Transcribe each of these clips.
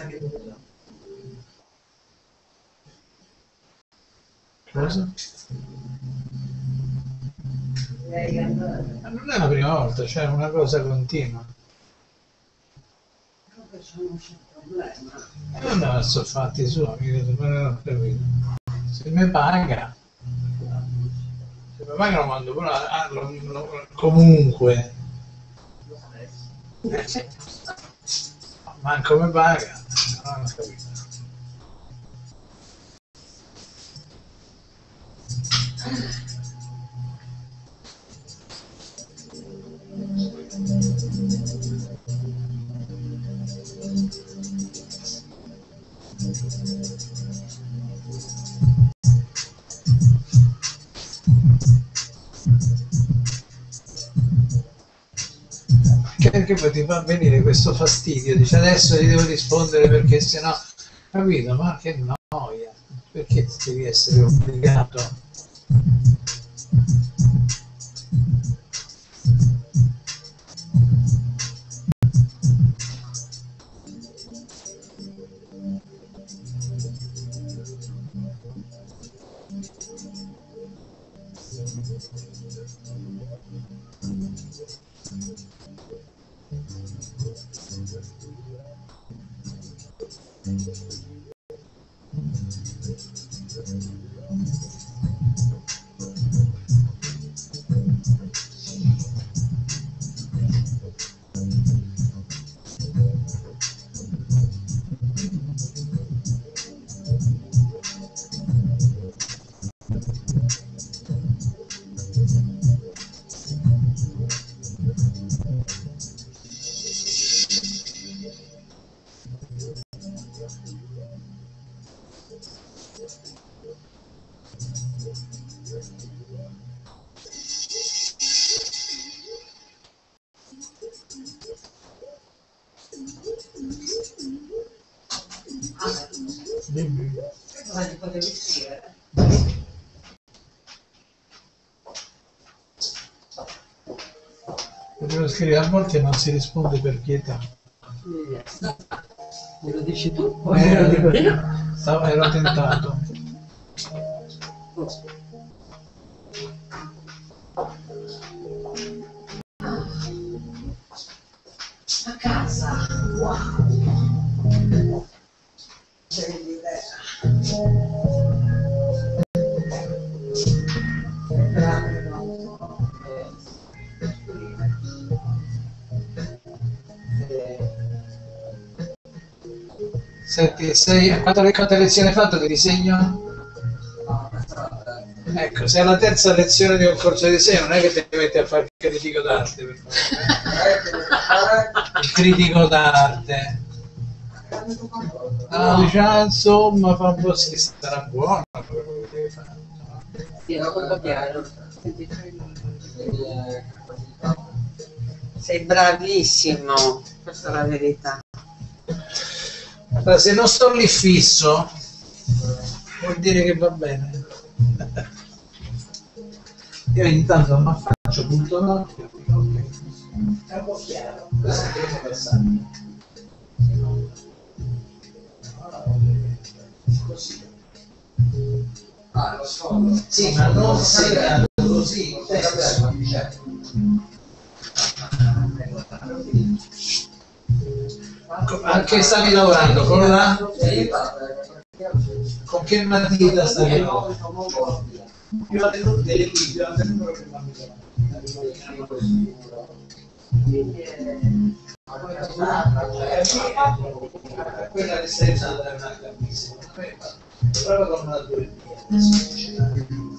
sa che dove Cosa? Ma non è la prima volta, cioè è una cosa continua. Non c'è problema. Non devono essere fatti suoi, non capito. Se mi paga, se mi pagano quando però ah, lo- lo- comunque, manco mi paga, fa venire questo fastidio, dice adesso gli devo rispondere perché sennò, capito? Ma che noia, perché devi essere obbligato? Devo scrivere, a volte non si risponde per pietà. Me lo dici tu? Eh, ero- ero tentato. Sei, quante, quante lezioni hai fatto di disegno? Ecco, sei alla terza lezione di un corso di disegno, non è che ti metti a fare il critico d'arte. Il critico d'arte. No, diciamo, insomma, fa un po' sì, sarà buono. Sì, è molto chiaro. Sei bravissimo, questa è la verità. Allora, se non sto lì fisso, vuol dire che va bene. Io intanto non faccio punto d'occhio. È un po' chiaro. Questo è il passaggio. Così. Ah, lo sfondo. Sì, ma non segando così. Co- A che stavi lavorando? Con la... Con che matita stavi lavorando? Io la tenuto delle video, la tenuto che mamma quella che sei usata è una grandissima proprio con una due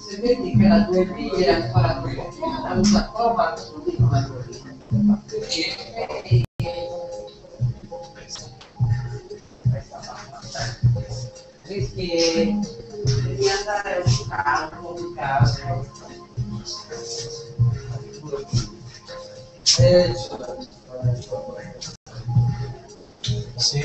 Se vedi che la tua figlia è ancora qui, la usa prova così come quelli. perché es que andar buscando, buscando. Eso. Sí.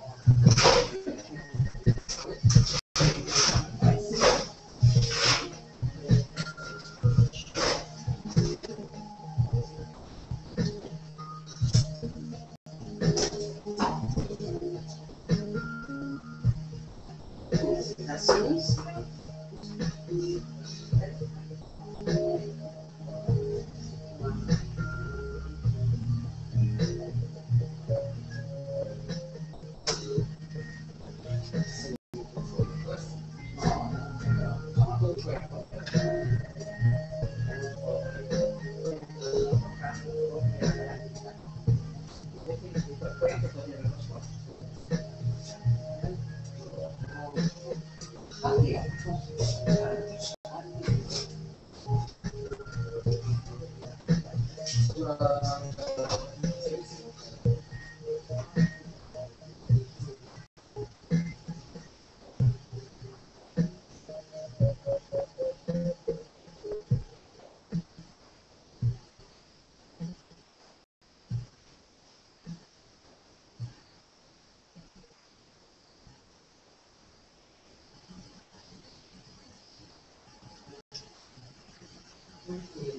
Muito bem.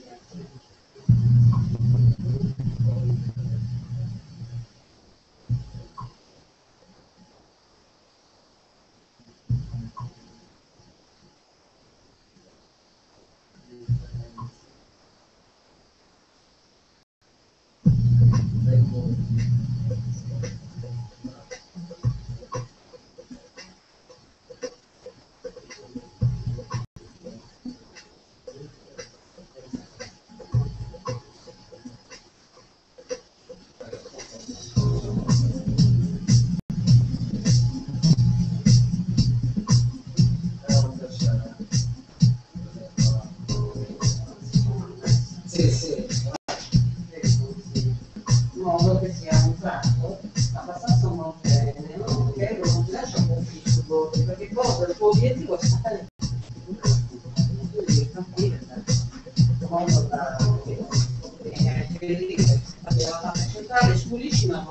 bellissima, abbiamo fatto ascoltare, sicurissima,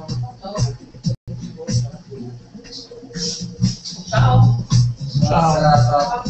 Ciao. Ciao. Ciao.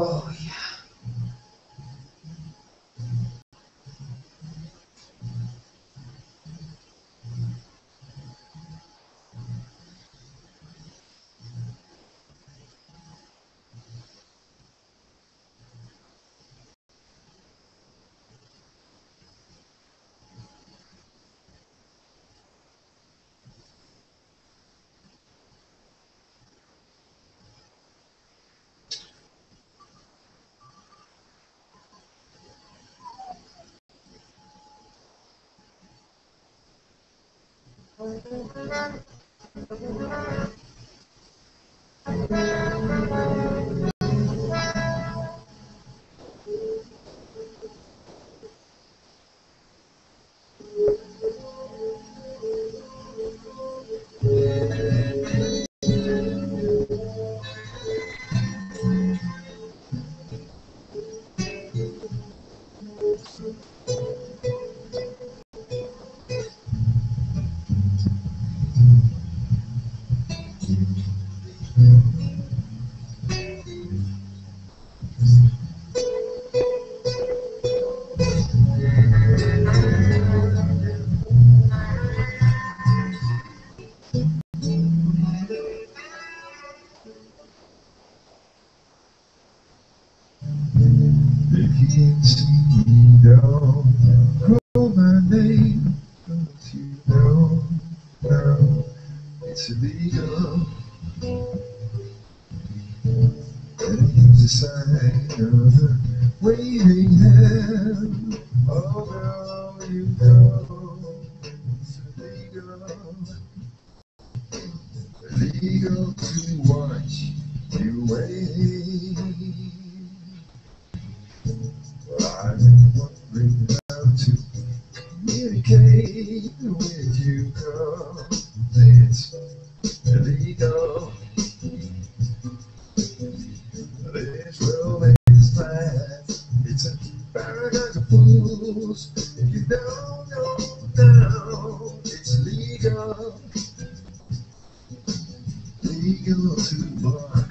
Oh, yeah. Thank you. freedom. Legal to watch you wait. you, Subar.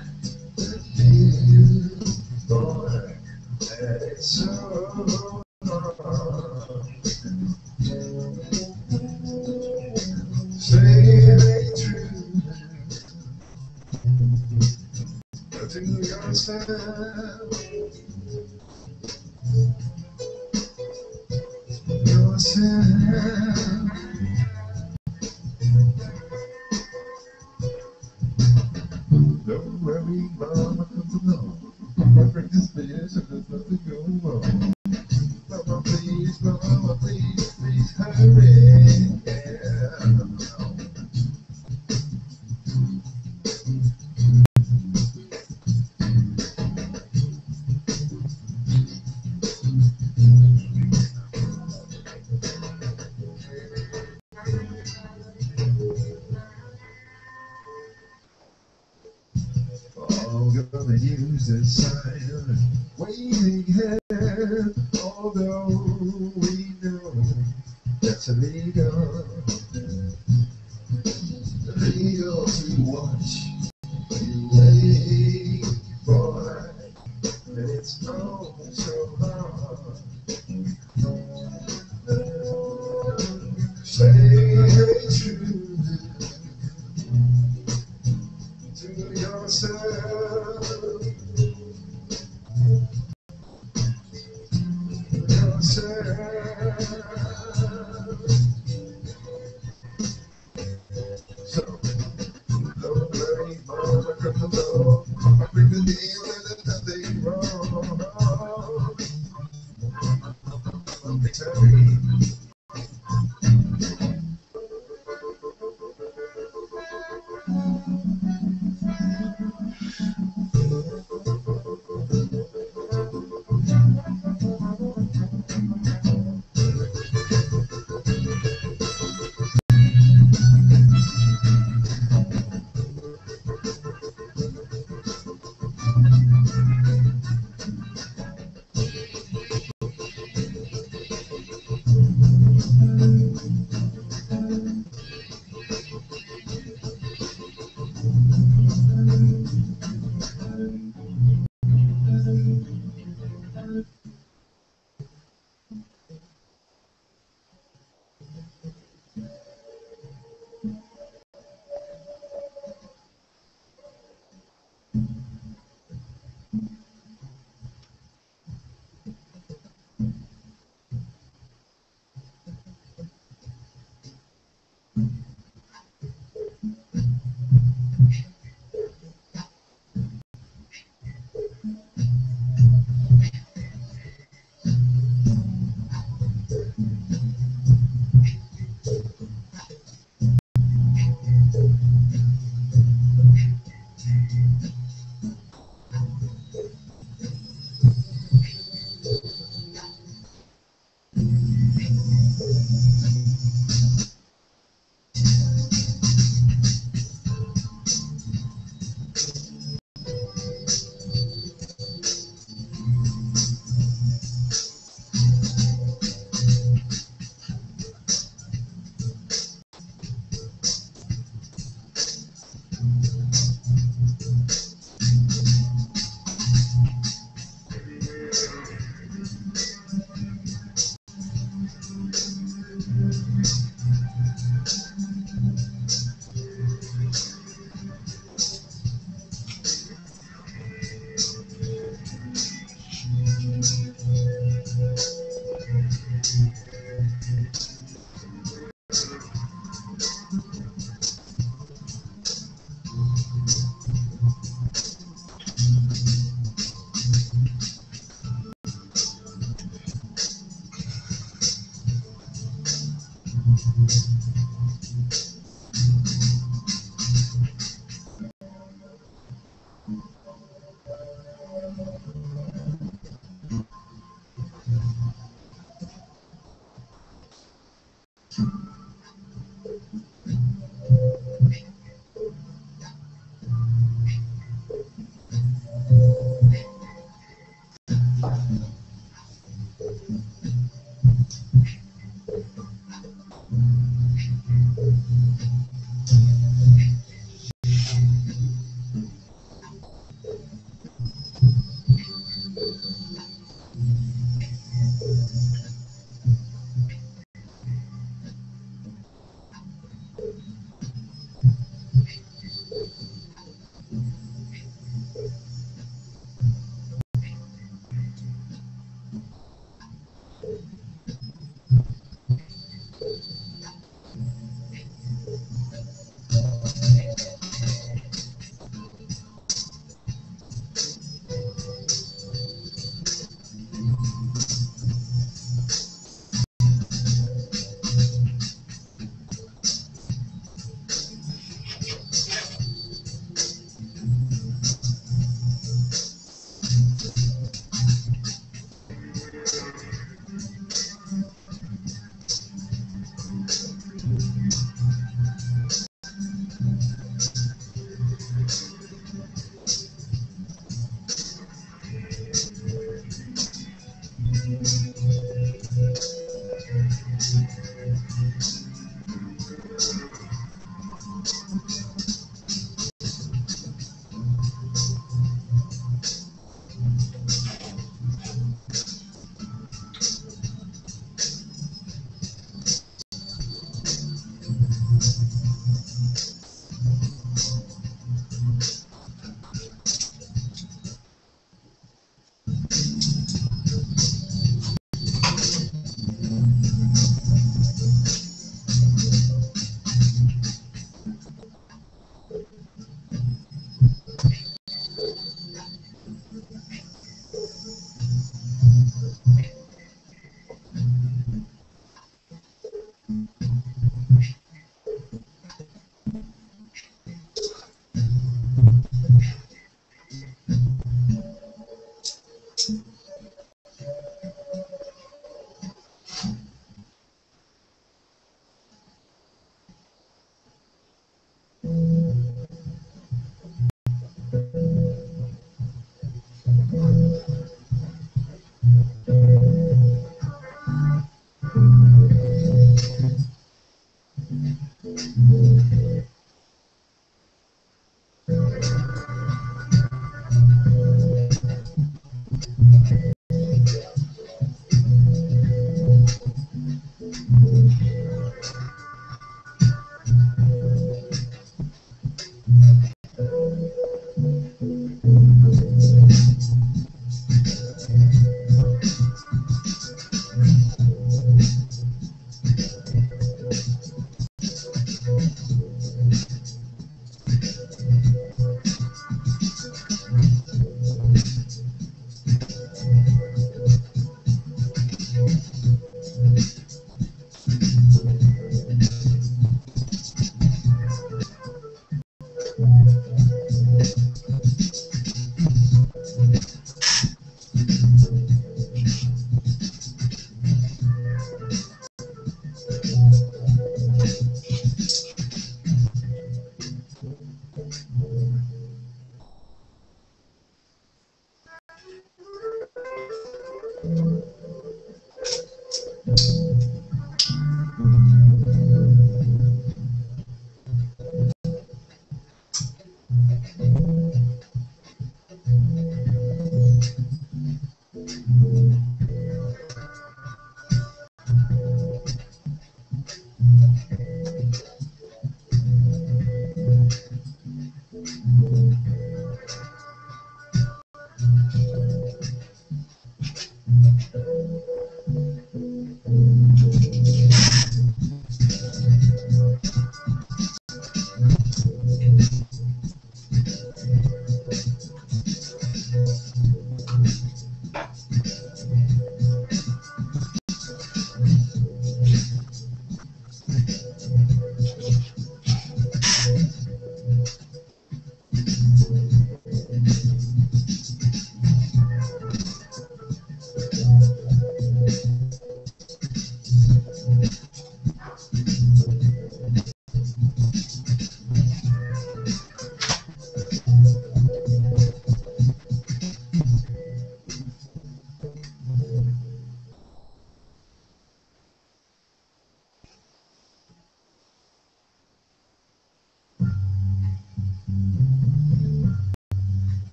os milagres.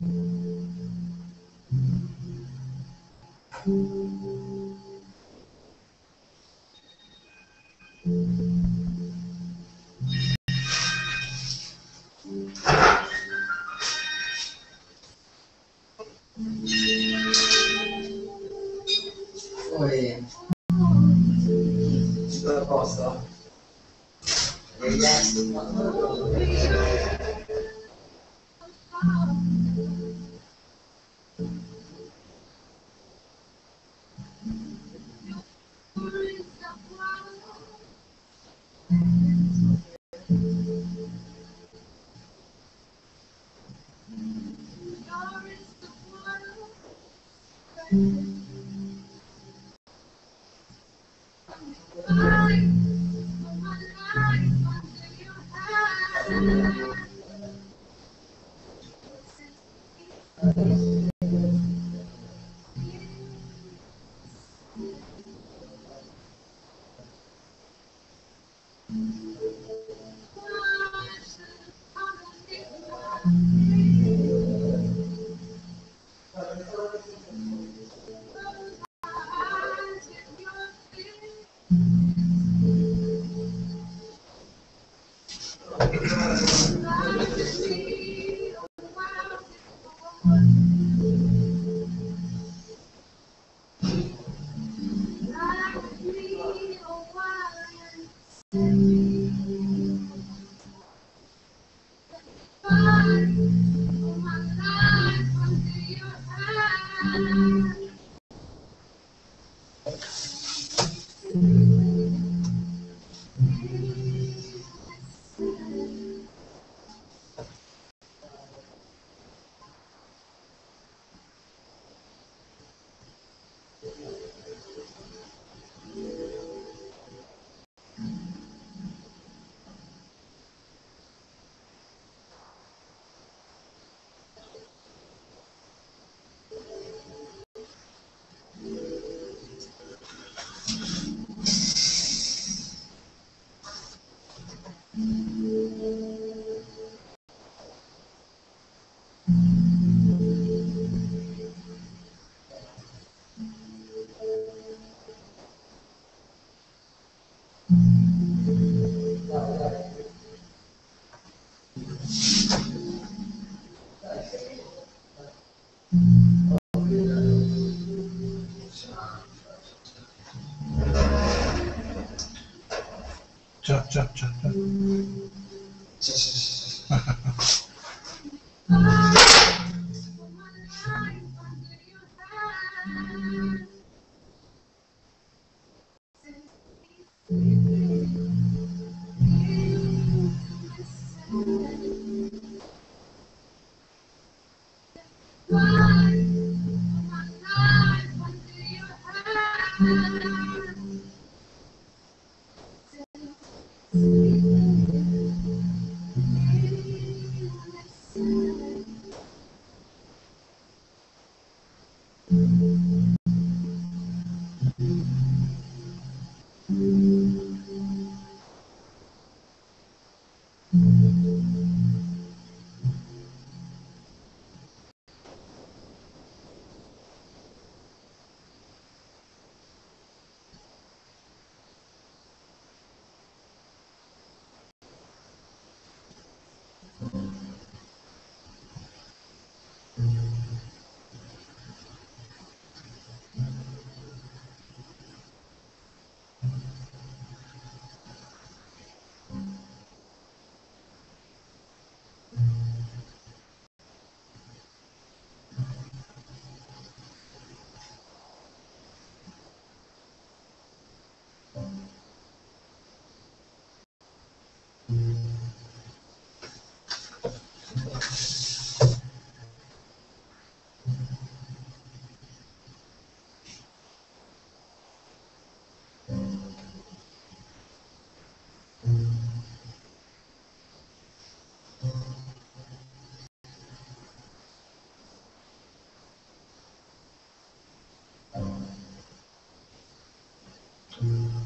Thank you. Thank you. Mm-hmm.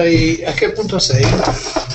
A che punto sei? Eh,